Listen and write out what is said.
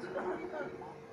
ちょっと待